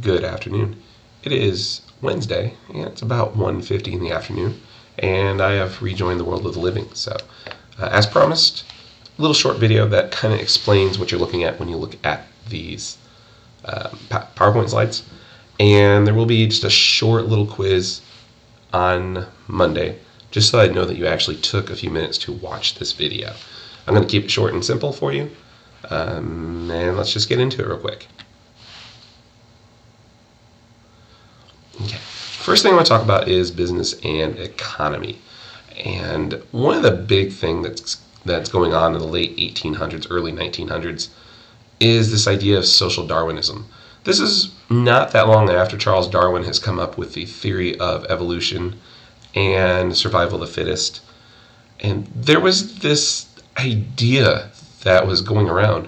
good afternoon. It is Wednesday, and it's about 1.50 in the afternoon, and I have rejoined the world of the living. So, uh, as promised, a little short video that kind of explains what you're looking at when you look at these um, PowerPoint slides. And there will be just a short little quiz on Monday, just so I know that you actually took a few minutes to watch this video. I'm going to keep it short and simple for you, um, and let's just get into it real quick. Okay. First thing I want to talk about is business and economy. And one of the big things that's that's going on in the late 1800s, early 1900s is this idea of social Darwinism. This is not that long after Charles Darwin has come up with the theory of evolution and survival of the fittest. And there was this idea that was going around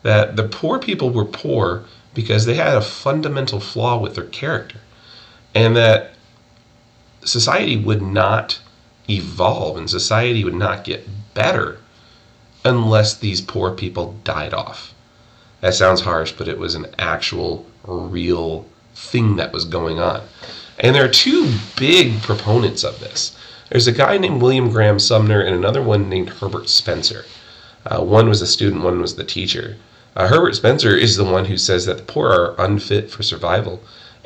that the poor people were poor because they had a fundamental flaw with their character and that society would not evolve and society would not get better unless these poor people died off. That sounds harsh, but it was an actual, real thing that was going on. And there are two big proponents of this. There's a guy named William Graham Sumner and another one named Herbert Spencer. Uh, one was a student, one was the teacher. Uh, Herbert Spencer is the one who says that the poor are unfit for survival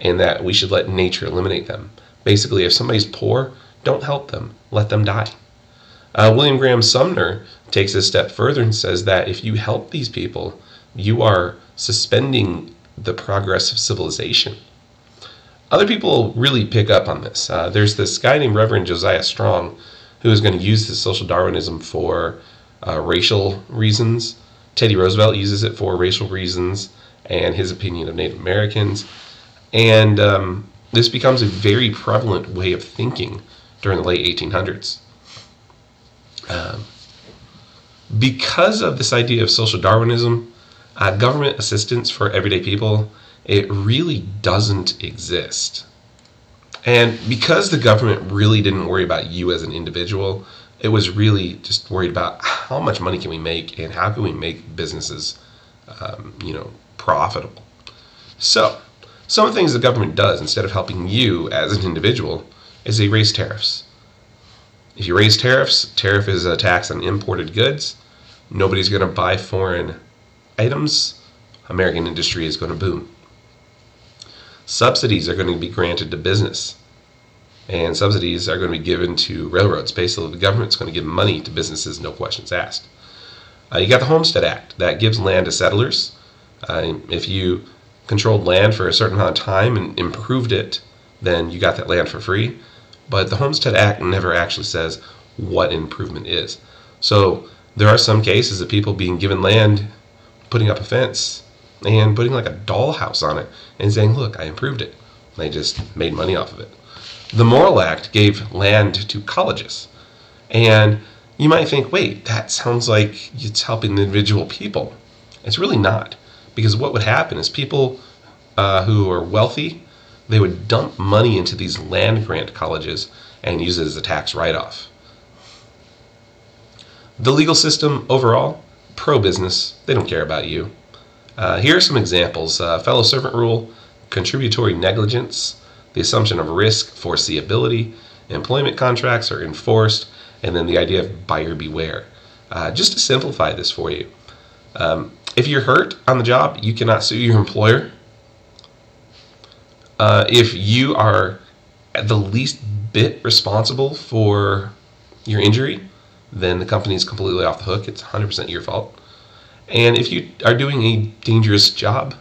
and that we should let nature eliminate them. Basically, if somebody's poor, don't help them, let them die. Uh, William Graham Sumner takes a step further and says that if you help these people, you are suspending the progress of civilization. Other people really pick up on this. Uh, there's this guy named Reverend Josiah Strong who is going to use this social Darwinism for uh, racial reasons. Teddy Roosevelt uses it for racial reasons and his opinion of Native Americans. And um, this becomes a very prevalent way of thinking during the late 1800s. Um, because of this idea of social Darwinism, uh, government assistance for everyday people, it really doesn't exist. And because the government really didn't worry about you as an individual, it was really just worried about how much money can we make and how can we make businesses, um, you know, profitable. So, some of the things the government does instead of helping you as an individual is they raise tariffs. If you raise tariffs, tariff is a tax on imported goods. Nobody's going to buy foreign items. American industry is going to boom. Subsidies are going to be granted to business. And subsidies are going to be given to railroads. Basically, the government's going to give money to businesses, no questions asked. Uh, you got the Homestead Act that gives land to settlers. Uh, if you controlled land for a certain amount of time and improved it, then you got that land for free. But the Homestead Act never actually says what improvement is. So there are some cases of people being given land, putting up a fence, and putting like a dollhouse on it and saying, look, I improved it. they just made money off of it. The Morrill Act gave land to colleges. And you might think, wait, that sounds like it's helping the individual people. It's really not. Because what would happen is people uh, who are wealthy, they would dump money into these land grant colleges and use it as a tax write off. The legal system overall, pro business, they don't care about you. Uh, here are some examples uh, fellow servant rule, contributory negligence, the assumption of risk, foreseeability, employment contracts are enforced, and then the idea of buyer beware. Uh, just to simplify this for you, um, if you're hurt on the job, you cannot sue your employer. Uh, if you are at the least bit responsible for your injury, then the company is completely off the hook. It's 100% your fault. And if you are doing a dangerous job,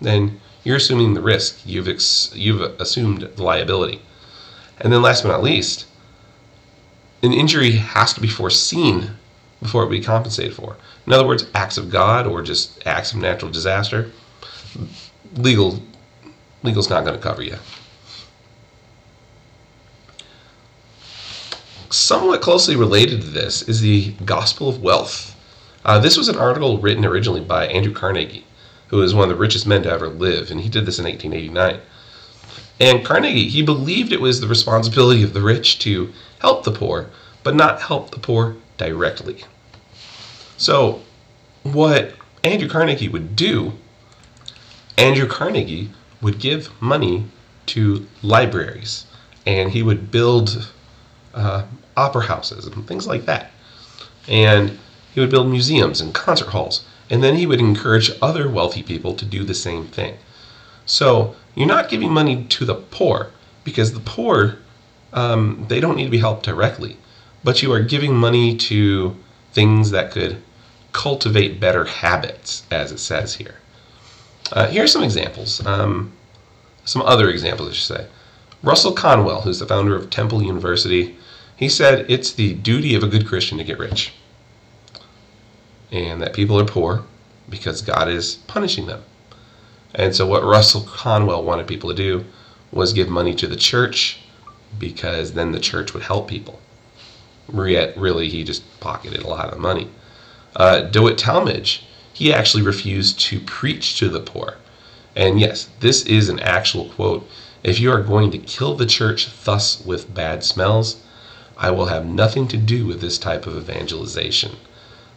then you're assuming the risk. You've ex- you've assumed the liability. And then last but not least, an injury has to be foreseen before it be compensated for. In other words, acts of God or just acts of natural disaster, legal legal's not going to cover you. Somewhat closely related to this is the Gospel of Wealth. Uh, this was an article written originally by Andrew Carnegie, who is one of the richest men to ever live, and he did this in 1889. And Carnegie, he believed it was the responsibility of the rich to help the poor, but not help the poor directly. So, what Andrew Carnegie would do, Andrew Carnegie would give money to libraries and he would build uh, opera houses and things like that. And he would build museums and concert halls. And then he would encourage other wealthy people to do the same thing. So you're not giving money to the poor because the poor, um, they don't need to be helped directly. But you are giving money to things that could cultivate better habits, as it says here. Uh, here are some examples. Um, some other examples, I should say. Russell Conwell, who's the founder of Temple University, he said it's the duty of a good Christian to get rich. And that people are poor because God is punishing them. And so, what Russell Conwell wanted people to do was give money to the church because then the church would help people. Yet, really, he just pocketed a lot of money. Uh, DeWitt Talmage, he actually refused to preach to the poor. And yes, this is an actual quote. If you are going to kill the church thus with bad smells, I will have nothing to do with this type of evangelization.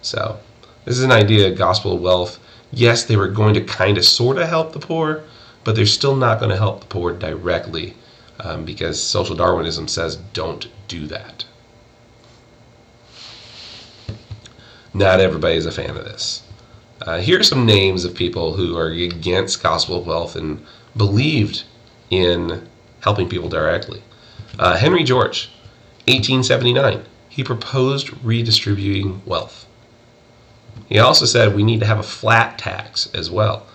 So, this is an idea of gospel wealth. Yes, they were going to kind of sort of help the poor, but they're still not going to help the poor directly um, because social Darwinism says don't do that. Not everybody is a fan of this. Uh, here are some names of people who are against gospel of wealth and believed in helping people directly. Uh, Henry George, 1879, he proposed redistributing wealth. He also said we need to have a flat tax as well.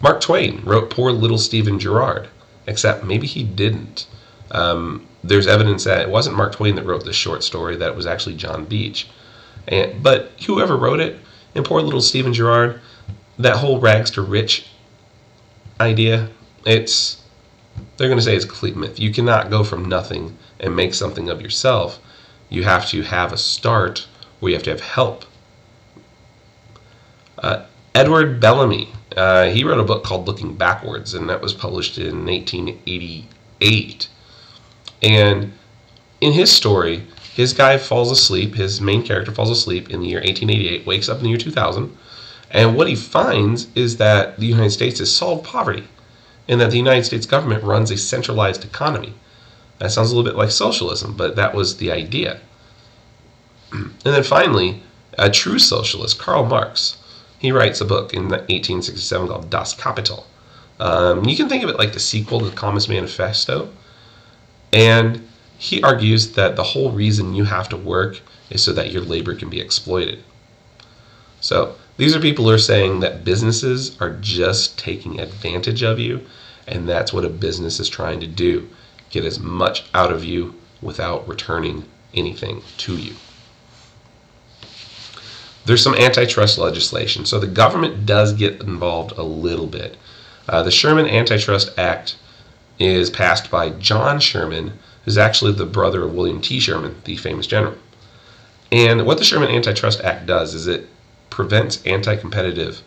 Mark Twain wrote Poor Little Stephen Girard, except maybe he didn't. Um, there's evidence that it wasn't Mark Twain that wrote this short story, that it was actually John Beach. And, but whoever wrote it, and poor little Stephen Girard, that whole rags to rich idea, it's they're going to say it's a complete myth. You cannot go from nothing and make something of yourself. You have to have a start or you have to have help. Uh, Edward Bellamy, uh, he wrote a book called Looking Backwards, and that was published in 1888. And in his story, his guy falls asleep, his main character falls asleep in the year 1888, wakes up in the year 2000, and what he finds is that the United States has solved poverty and that the United States government runs a centralized economy. That sounds a little bit like socialism, but that was the idea. and then finally, a true socialist, Karl Marx, he writes a book in 1867 called Das Kapital. Um, you can think of it like the sequel to the Communist Manifesto. And he argues that the whole reason you have to work is so that your labor can be exploited. So these are people who are saying that businesses are just taking advantage of you, and that's what a business is trying to do get as much out of you without returning anything to you. There's some antitrust legislation, so the government does get involved a little bit. Uh, the Sherman Antitrust Act is passed by John Sherman is actually the brother of William T. Sherman, the famous general. And what the Sherman Antitrust Act does is it prevents anti competitive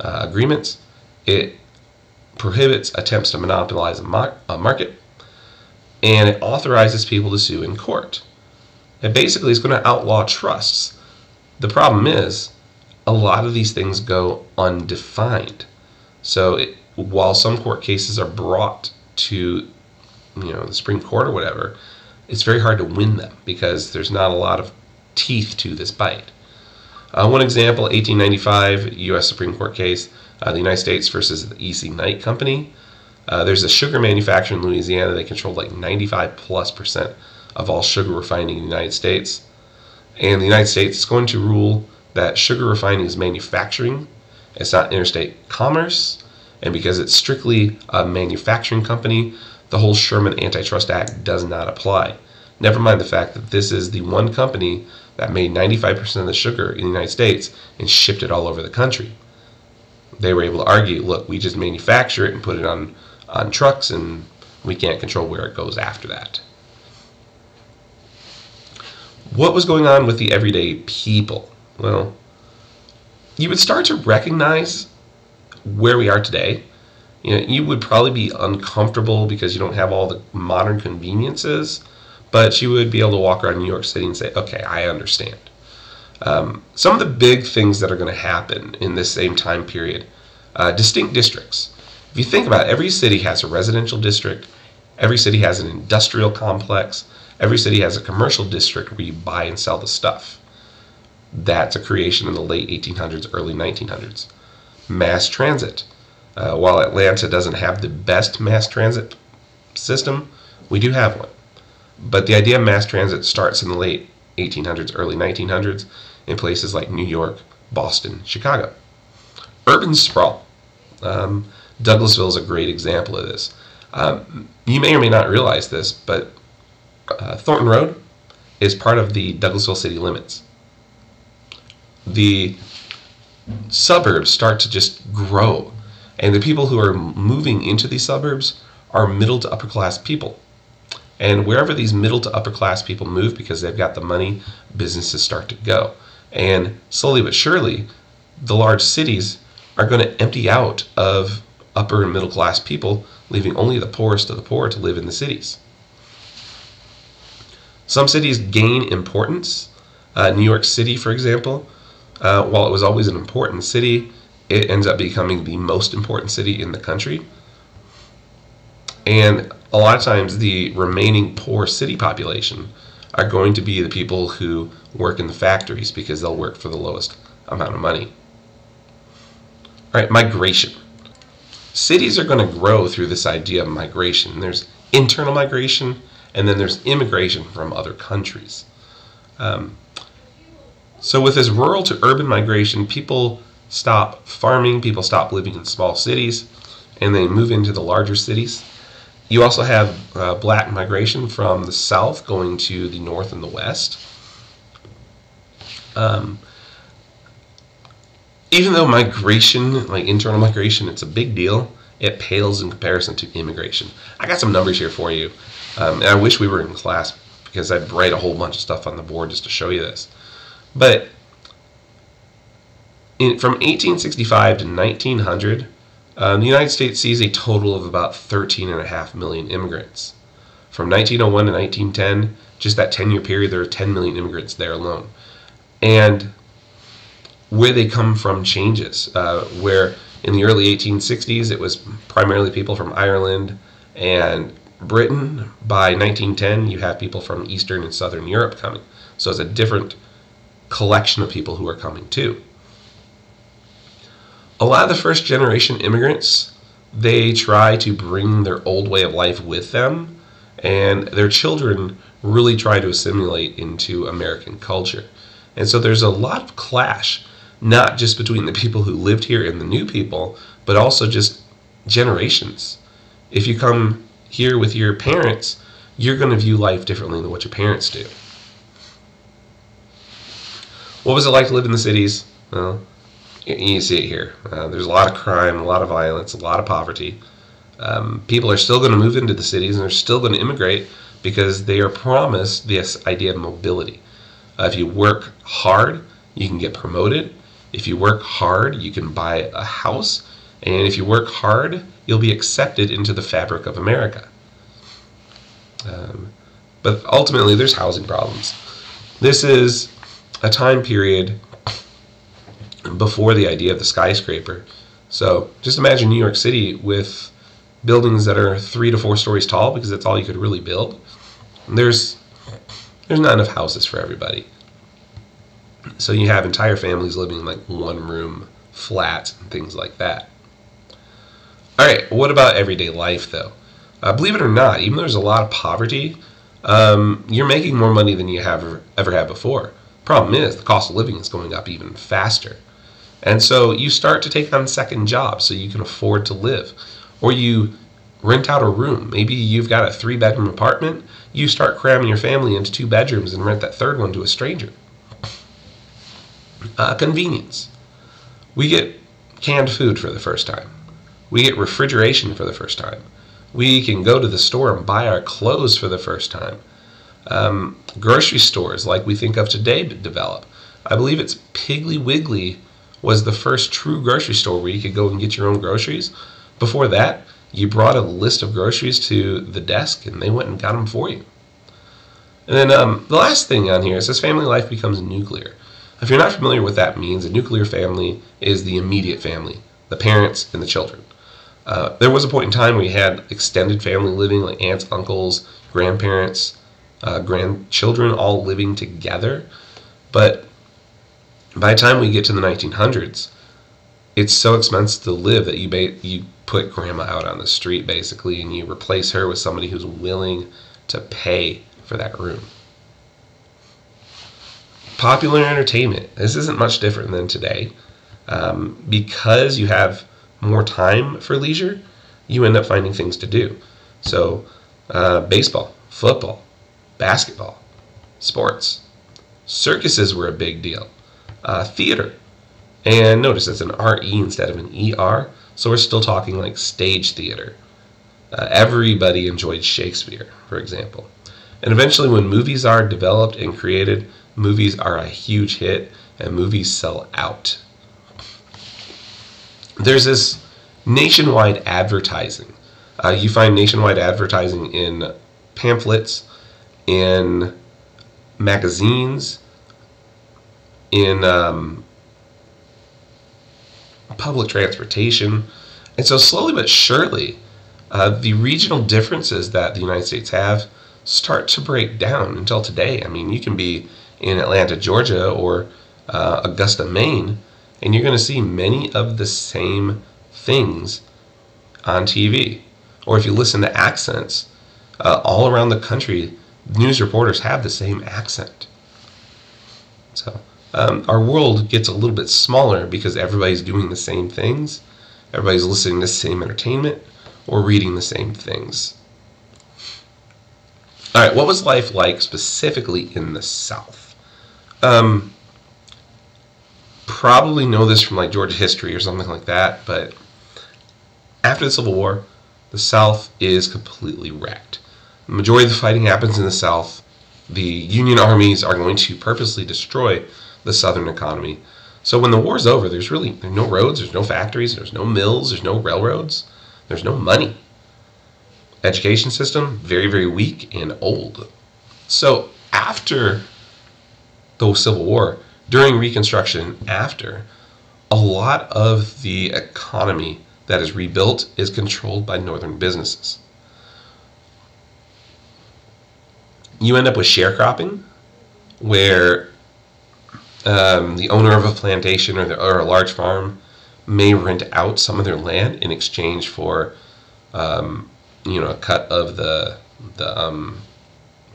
uh, agreements, it prohibits attempts to monopolize a, a market, and it authorizes people to sue in court. It basically is going to outlaw trusts. The problem is, a lot of these things go undefined. So, it, while some court cases are brought to you know the Supreme Court or whatever, it's very hard to win them because there's not a lot of teeth to this bite. Uh, one example, 1895 U.S. Supreme Court case, uh, the United States versus the E.C. Knight Company. Uh, there's a sugar manufacturer in Louisiana. They control like 95 plus percent of all sugar refining in the United States. And the United States is going to rule that sugar refining is manufacturing. It's not interstate commerce. And because it's strictly a manufacturing company, the whole Sherman Antitrust Act does not apply. Never mind the fact that this is the one company that made 95% of the sugar in the United States and shipped it all over the country. They were able to argue, look, we just manufacture it and put it on, on trucks and we can't control where it goes after that. What was going on with the everyday people? Well, you would start to recognize where we are today you know, you would probably be uncomfortable because you don't have all the modern conveniences, but you would be able to walk around New York City and say, okay, I understand. Um, some of the big things that are going to happen in this same time period, uh, distinct districts. If you think about it, every city has a residential district, every city has an industrial complex, every city has a commercial district where you buy and sell the stuff. That's a creation in the late 1800s, early 1900s. Mass transit. Uh, while Atlanta doesn't have the best mass transit system, we do have one. But the idea of mass transit starts in the late 1800s, early 1900s in places like New York, Boston, Chicago. Urban sprawl. Um, Douglasville is a great example of this. Um, you may or may not realize this, but uh, Thornton Road is part of the Douglasville city limits. The suburbs start to just grow, and the people who are moving into these suburbs are middle to upper class people. And wherever these middle to upper class people move because they've got the money, businesses start to go. And slowly but surely, the large cities are going to empty out of upper and middle class people, leaving only the poorest of the poor to live in the cities. Some cities gain importance. Uh, New York City, for example, uh, while it was always an important city, it ends up becoming the most important city in the country. And a lot of times, the remaining poor city population are going to be the people who work in the factories because they'll work for the lowest amount of money. All right, migration. Cities are going to grow through this idea of migration. There's internal migration, and then there's immigration from other countries. Um, so, with this rural to urban migration, people stop farming, people stop living in small cities, and they move into the larger cities. You also have uh, black migration from the south going to the north and the west. Um, even though migration, like internal migration, it's a big deal, it pales in comparison to immigration. I got some numbers here for you. Um, and I wish we were in class because I'd write a whole bunch of stuff on the board just to show you this. But in, from 1865 to 1900, um, the United States sees a total of about 13.5 million immigrants. From 1901 to 1910, just that 10 year period, there are 10 million immigrants there alone. And where they come from changes. Uh, where in the early 1860s, it was primarily people from Ireland and Britain. By 1910, you have people from Eastern and Southern Europe coming. So it's a different collection of people who are coming too. A lot of the first generation immigrants, they try to bring their old way of life with them, and their children really try to assimilate into American culture. And so there's a lot of clash, not just between the people who lived here and the new people, but also just generations. If you come here with your parents, you're going to view life differently than what your parents do. What was it like to live in the cities? Well, you see it here. Uh, there's a lot of crime, a lot of violence, a lot of poverty. Um, people are still going to move into the cities and they're still going to immigrate because they are promised this idea of mobility. Uh, if you work hard, you can get promoted. If you work hard, you can buy a house. And if you work hard, you'll be accepted into the fabric of America. Um, but ultimately, there's housing problems. This is a time period before the idea of the skyscraper. So just imagine New York City with buildings that are three to four stories tall because that's all you could really build. There's there's not enough houses for everybody. So you have entire families living in like one room flats and things like that. All right, what about everyday life though? Uh, believe it or not, even though there's a lot of poverty, um, you're making more money than you have ever, ever had before. Problem is, the cost of living is going up even faster. And so you start to take on second jobs so you can afford to live. Or you rent out a room. Maybe you've got a three bedroom apartment. You start cramming your family into two bedrooms and rent that third one to a stranger. Uh, convenience. We get canned food for the first time. We get refrigeration for the first time. We can go to the store and buy our clothes for the first time. Um, grocery stores like we think of today develop. I believe it's Piggly Wiggly was the first true grocery store where you could go and get your own groceries. Before that, you brought a list of groceries to the desk and they went and got them for you. And then um, the last thing on here is this family life becomes nuclear. If you're not familiar with that means, a nuclear family is the immediate family, the parents and the children. Uh, there was a point in time where you had extended family living, like aunts, uncles, grandparents, uh, grandchildren all living together. But by the time we get to the 1900s, it's so expensive to live that you ba- you put grandma out on the street basically, and you replace her with somebody who's willing to pay for that room. Popular entertainment. This isn't much different than today. Um, because you have more time for leisure, you end up finding things to do. So, uh, baseball, football, basketball, sports, circuses were a big deal. Uh, theater, and notice it's an RE instead of an ER, so we're still talking like stage theater. Uh, everybody enjoyed Shakespeare, for example. And eventually, when movies are developed and created, movies are a huge hit and movies sell out. There's this nationwide advertising. Uh, you find nationwide advertising in pamphlets, in magazines, in um, public transportation. And so, slowly but surely, uh, the regional differences that the United States have start to break down until today. I mean, you can be in Atlanta, Georgia, or uh, Augusta, Maine, and you're going to see many of the same things on TV. Or if you listen to accents, uh, all around the country, news reporters have the same accent. So um, our world gets a little bit smaller because everybody's doing the same things, everybody's listening to the same entertainment, or reading the same things. All right, what was life like specifically in the South? Um, probably know this from like Georgia history or something like that, but after the Civil War, the South is completely wrecked. The majority of the fighting happens in the South. The Union armies are going to purposely destroy the Southern economy. So when the war's over, there's really there's no roads, there's no factories, there's no mills, there's no railroads, there's no money. Education system very very weak and old. So after the Civil War, during Reconstruction, after, a lot of the economy that is rebuilt is controlled by northern businesses. You end up with sharecropping, where um, the owner of a plantation or, the, or, a large farm may rent out some of their land in exchange for, um, you know, a cut of the the um,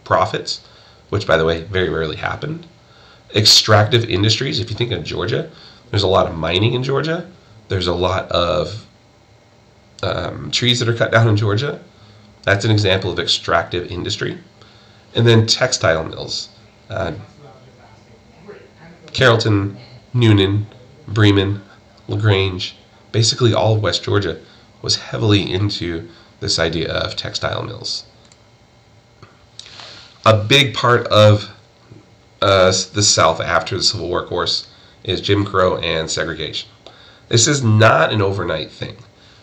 profits, which, by the way, very rarely happened. Extractive industries. If you think of Georgia, there's a lot of mining in Georgia. There's a lot of um, trees that are cut down in Georgia. That's an example of extractive industry. And then textile mills. Uh, Carrollton, Newnan, Bremen, LaGrange, basically all of West Georgia was heavily into this idea of textile mills. A big part of uh, the South after the Civil War, of course, is Jim Crow and segregation. This is not an overnight thing.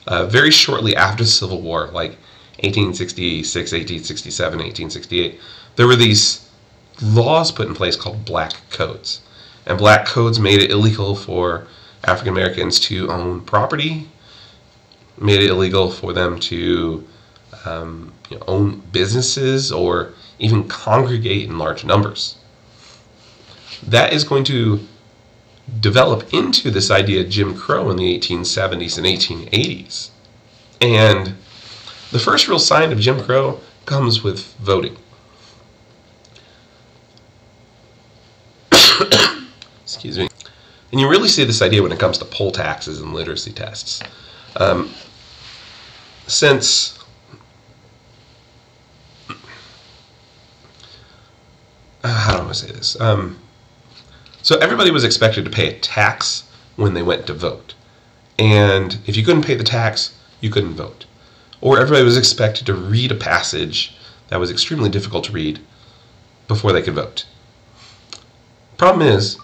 Uh, very shortly after the Civil War, like 1866, 1867, 1868, there were these laws put in place called black codes. And black codes made it illegal for African Americans to own property, made it illegal for them to um, you know, own businesses or even congregate in large numbers. That is going to develop into this idea of Jim Crow in the 1870s and 1880s. And the first real sign of Jim Crow comes with voting. Excuse me. And you really see this idea when it comes to poll taxes and literacy tests. Um, since uh, how do I say this? Um, so everybody was expected to pay a tax when they went to vote. And if you couldn't pay the tax, you couldn't vote. Or everybody was expected to read a passage that was extremely difficult to read before they could vote. Problem is,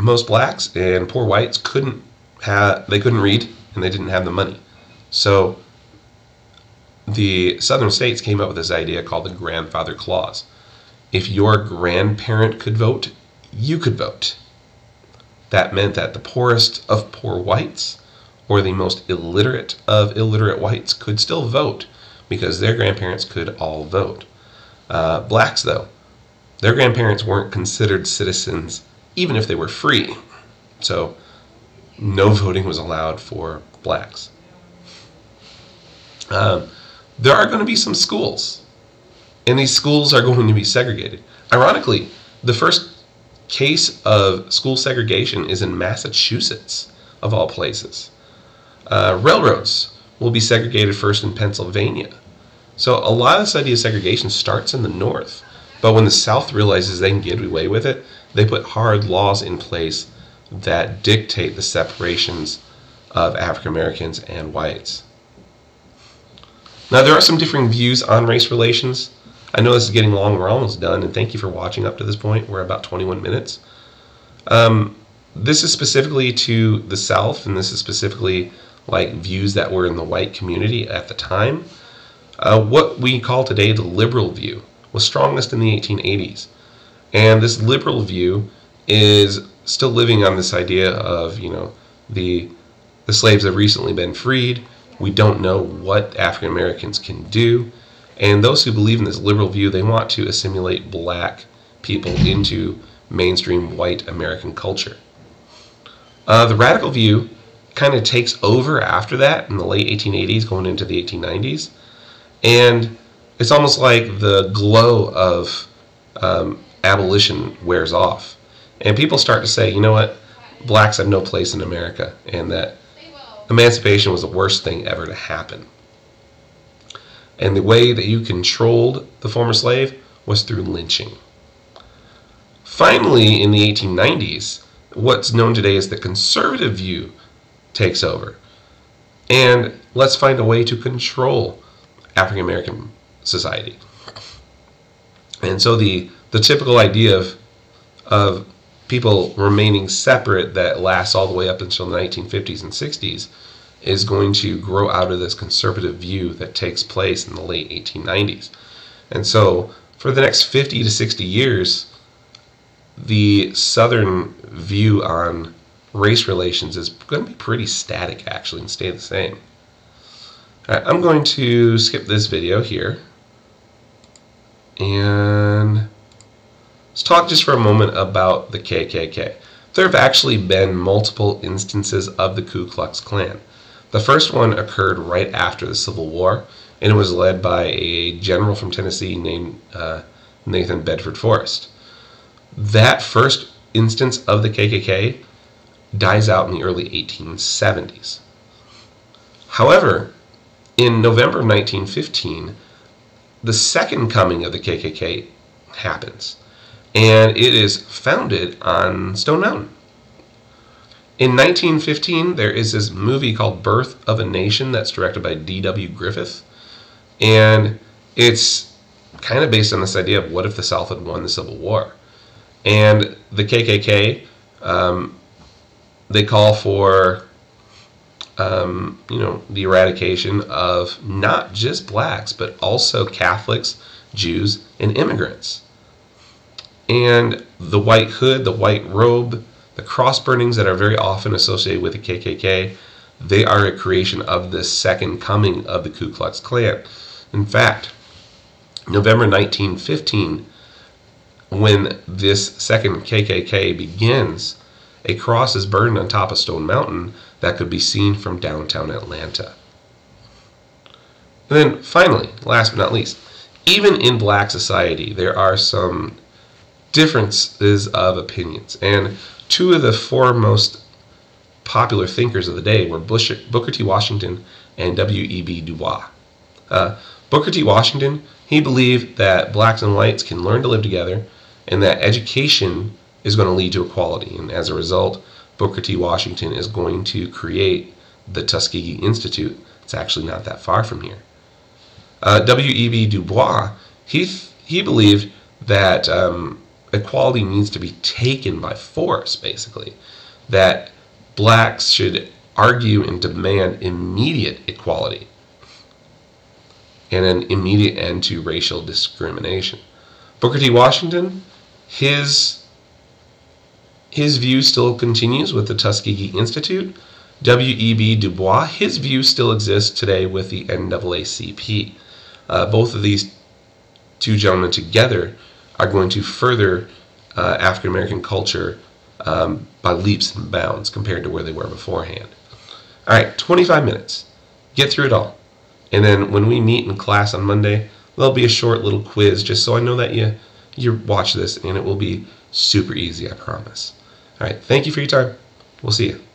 most blacks and poor whites couldn't have they couldn't read and they didn't have the money. So the southern states came up with this idea called the grandfather clause. If your grandparent could vote, you could vote. That meant that the poorest of poor whites or the most illiterate of illiterate whites could still vote because their grandparents could all vote. Uh, blacks, though, their grandparents weren't considered citizens even if they were free. So no voting was allowed for blacks. Um, there are going to be some schools, and these schools are going to be segregated. Ironically, the first case of school segregation is in Massachusetts, of all places. Uh, railroads will be segregated first in Pennsylvania. So a lot of this idea of segregation starts in the North. But when the South realizes they can get away with it, they put hard laws in place that dictate the separations of African Americans and whites. Now, there are some differing views on race relations. I know this is getting long, we're almost done, and thank you for watching up to this point. We're about 21 minutes. Um, this is specifically to the South, and this is specifically like views that were in the white community at the time. Uh, what we call today the liberal view was strongest in the 1880s. And this liberal view is still living on this idea of, you know, the, the slaves have recently been freed. We don't know what African Americans can do. And those who believe in this liberal view, they want to assimilate black people into mainstream white American culture. Uh, the radical view kind of takes over after that in the late 1880s, going into the 1890s. And it's almost like the glow of um, abolition wears off. And people start to say, you know what, blacks have no place in America, and that emancipation was the worst thing ever to happen. And the way that you controlled the former slave was through lynching. Finally, in the 1890s, what's known today as the conservative view takes over. And let's find a way to control African American society. And so the the typical idea of of people remaining separate that lasts all the way up until the 1950s and 60s is going to grow out of this conservative view that takes place in the late 1890s. And so for the next 50 to 60 years, the Southern view on race relations is going to be pretty static actually and stay the same. Right, I'm going to skip this video here and let's talk just for a moment about the KKK. There have actually been multiple instances of the Ku Klux Klan. The first one occurred right after the Civil War, and it was led by a general from Tennessee named uh, Nathan Bedford Forrest. That first instance of the KKK dies out in the early 1870s. However, in November 1915, the second coming of the KKK happens, and it is founded on Stone Mountain. In 1915, there is this movie called Birth of a Nation that's directed by D.W. Griffith, and it's kind of based on this idea of what if the South had won the Civil War. And the KKK, um, they call for um, you know, the eradication of not just blacks, but also Catholics, Jews, and immigrants. And the white hood, the white robe, the cross burnings that are very often associated with the KKK, they are a creation of the second coming of the Ku Klux Klan. In fact, November 1915, when this second KKK begins, a cross is burned on top of Stone Mountain that could be seen from downtown Atlanta. And then finally, last but not least, even in black society, there are some differences of opinions. And two of the foremost popular thinkers of the day were Bush, Booker T. Washington and W.E.B. Du Bois. Uh, Booker T. Washington, he believed that blacks and whites can learn to live together and that education is going to lead to equality. And as a result, Booker T. Washington is going to create the Tuskegee Institute. It's actually not that far from here. Uh, W.E.B. Du Bois, he, he believed that um, equality needs to be taken by force, basically. That blacks should argue and demand immediate equality and an immediate end to racial discrimination. Booker T. Washington, his his view still continues with the Tuskegee Institute, W.E.B. Du Bois, his view still exists today with the NAACP. Uh, both of these two gentlemen together are going to further uh, African American culture um, by leaps and bounds compared to where they were beforehand. All right, 25 minutes. Get through it all. And then when we meet in class on Monday, there'll be a short little quiz just so I know that you you watch this and it will be super easy, I promise. All right, thank you for your time. We'll see you.